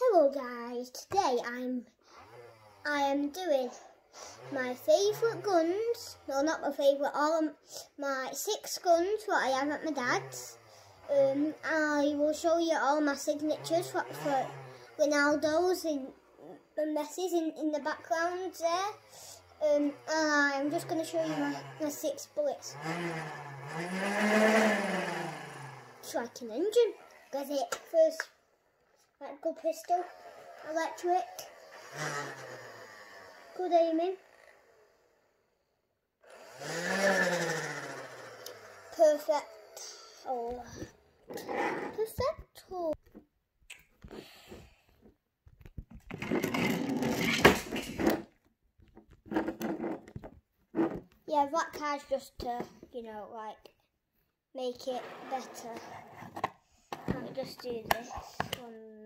Hello guys, today I'm I am doing my favourite guns, no not my favourite, all my six guns what I have at my dad's. Um, I will show you all my signatures for, for Ronaldo's and, Messi's in, in the background there. Um, I'm just going to show you my, my six bullets. Striking engine. Got it first good pistol, electric, good aiming, perfect, oh, perfect. Oh. Yeah, that car's just to, you know, like, make it better. Let me just do this one.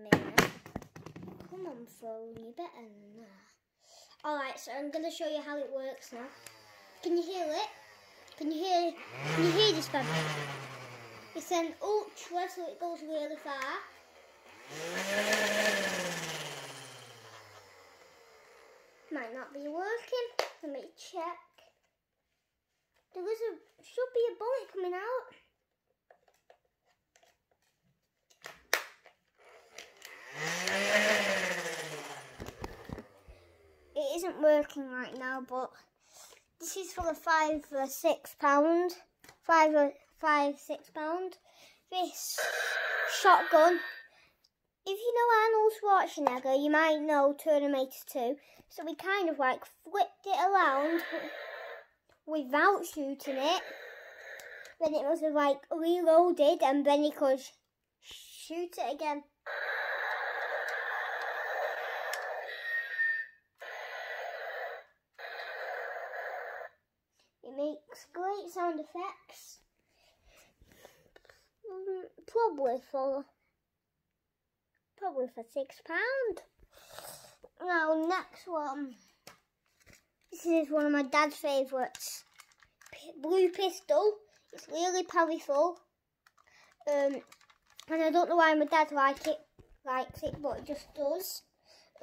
Come on, phone, you better than that. Alright, so I'm going to show you how it works now. Can you hear it? Can you hear Can you hear this baby? It's an ultra, so it goes really far. Might not be working. Let me check. There is a should be a bullet coming out. It isn't working right now, but this is for the five or six pound, five or five six pound. This shotgun. If you know Arnold Schwarzenegger, you might know Terminator 2. So we kind of like flipped it around without shooting it. Then it was like reloaded and then he could shoot it again. It makes great sound effects. Mm, Probably for probably for six pound. Now next one. This is one of my dad's favourites. Blue pistol. It's really powerful. Um, and I don't know why my dad like it, likes it, but it just does.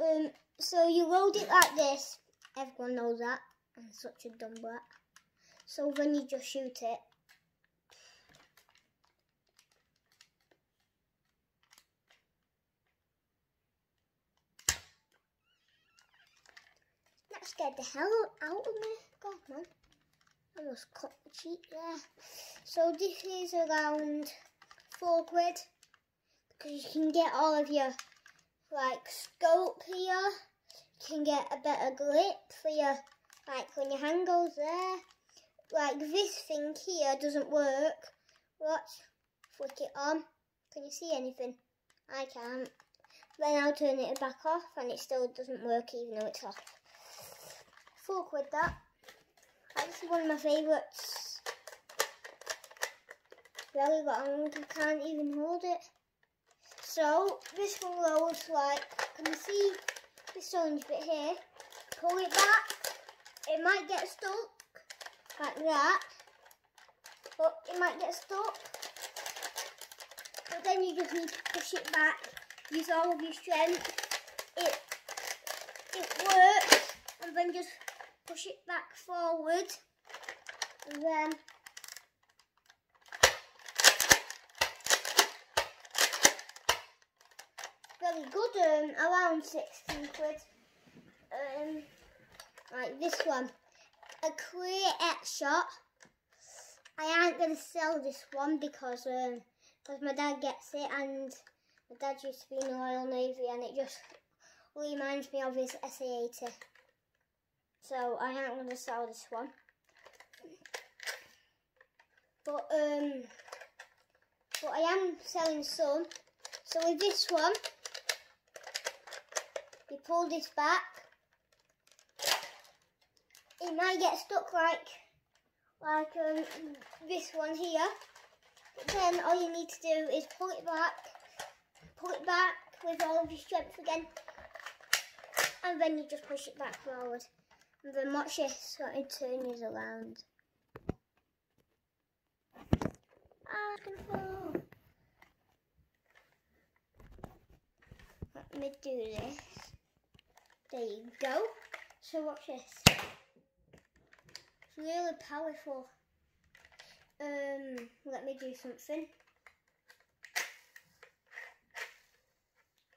Um, so you load it like this. Everyone knows that. I'm such a dumb brat. So then you just shoot it. That scared the hell out of me. God, man. I almost cut the cheek there. So this is around four quid. Because you can get all of your, like, scope here. You can get a better grip for your, like, when your hand goes there like this thing here doesn't work. Watch, flick it on. Can you see anything? I can't. Then I'll turn it back off and it still doesn't work even though it's off. Four quid that. This is one of my favourites. Very long, you can't even hold it. So, this one goes like, can you see this orange bit here? Pull it back, it might get stuck like that. But it might get stuck. But then you just need to push it back. Use all of your strength. It it works. And then just push it back forward. And then very good um around 16 quid. Um like this one a clear X shot. I ain't gonna sell this one because um because my dad gets it and my dad used to be in the Royal Navy and it just reminds me of his SA-80. So I ain't gonna sell this one. But um but I am selling some. So with this one you pull this back it might get stuck like like um, this one here. But then all you need to do is pull it back, pull it back with all of your strength again, and then you just push it back forward. And then watch this, so it turns around. Ah, it's gonna fall. Let me do this. There you go. So watch this. Really powerful. Um, let me do something.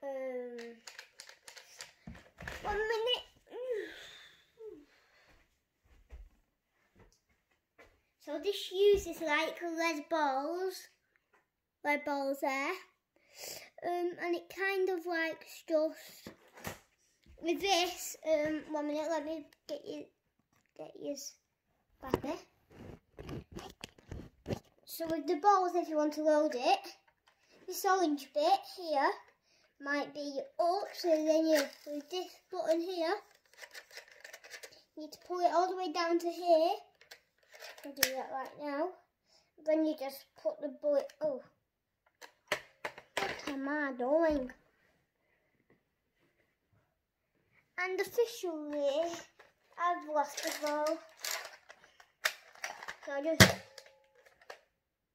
Um, one minute. So this uses like lead balls, lead balls there, um, and it kind of like just with this. Um, one minute, let me get you get yours So with the balls, if you want to load it, this orange bit here might be up. So then you with this button here, you need to pull it all the way down to here. I'll do that right now. Then you just put the bullet. Oh, what am I doing? And officially, I've lost the ball. So I just.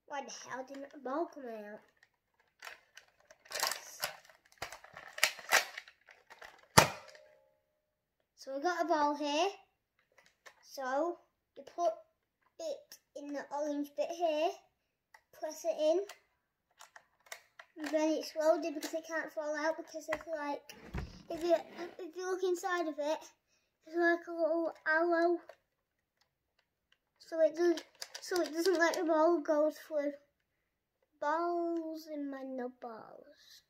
Why the hell didn't the ball come out? So we got a ball here. So you put it in the orange bit here, press it in, and then it's loaded because it can't fall out because it's like if you if you look inside of it, it's like a little arrow. So it does so it doesn't let the ball go through. Balls in my balls.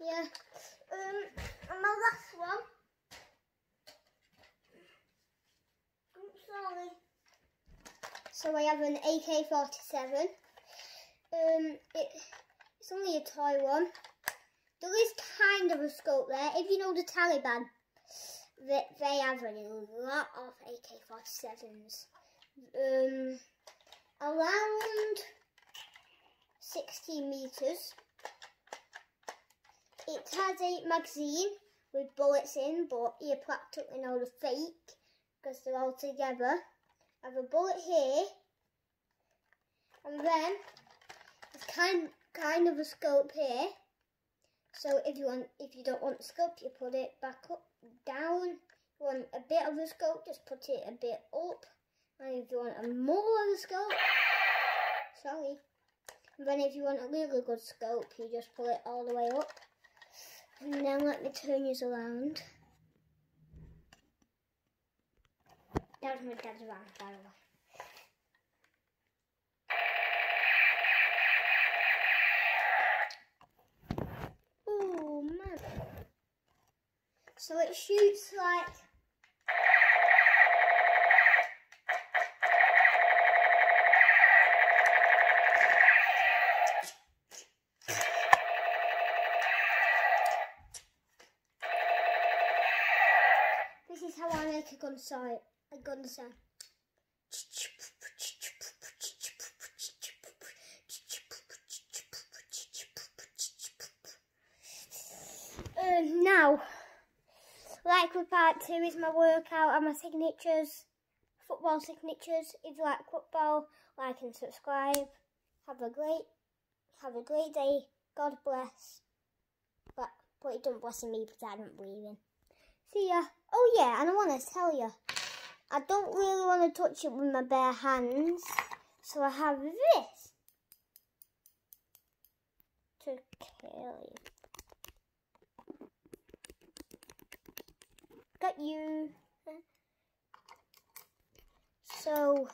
Yeah. Um and my last one. I'm sorry. So I have an AK-47. Um, it, it's only a toy one. There is kind of a scope there. If you know the Taliban, they, they have a lot of AK-47s. Um, around 16 metres. It has a magazine with bullets in, but you're practically know the fake because they're all together. I have a bullet here, and then it's kind kind of a scope here. So if you want, if you don't want the scope, you put it back up, down. If you want a bit of a scope, just put it a bit up. And if you want a more of a scope, sorry. And then if you want a really good scope, you just pull it all the way up. And then let me turn yours around. That was my dad's van, by the way. Oh. So it shoots like how I make a gun sight. A gun sound. Uh, now, like with part two is my workout and my signatures, football signatures. If you like football, like and subscribe. Have a great, have a great day. God bless. But, but it don't bless me because I don't believe in. See ya. Oh yeah, and I want to tell you, I don't really want to touch it with my bare hands, so I have this to kill you. Got you. So,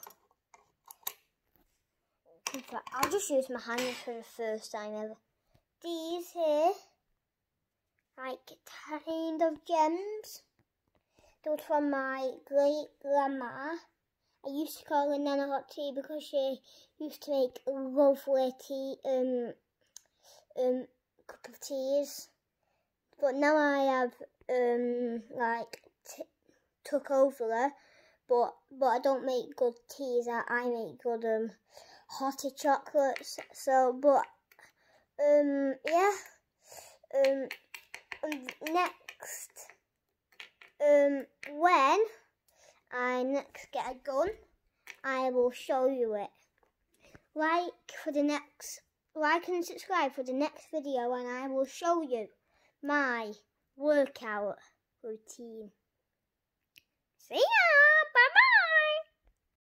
I'll just use my hands for the first time ever. These here, like kind of gems. Those from my great grandma. I used to call her Nana Hot Tea because she used to make lovely tea, um, um, cup of teas. But now I have um like took over her, but but I don't make good teas. I, make good um hotter chocolates. So, but um yeah, um next um when I next get a gun, I will show you it. Like for the next like and subscribe for the next video and I will show you my workout routine. See ya!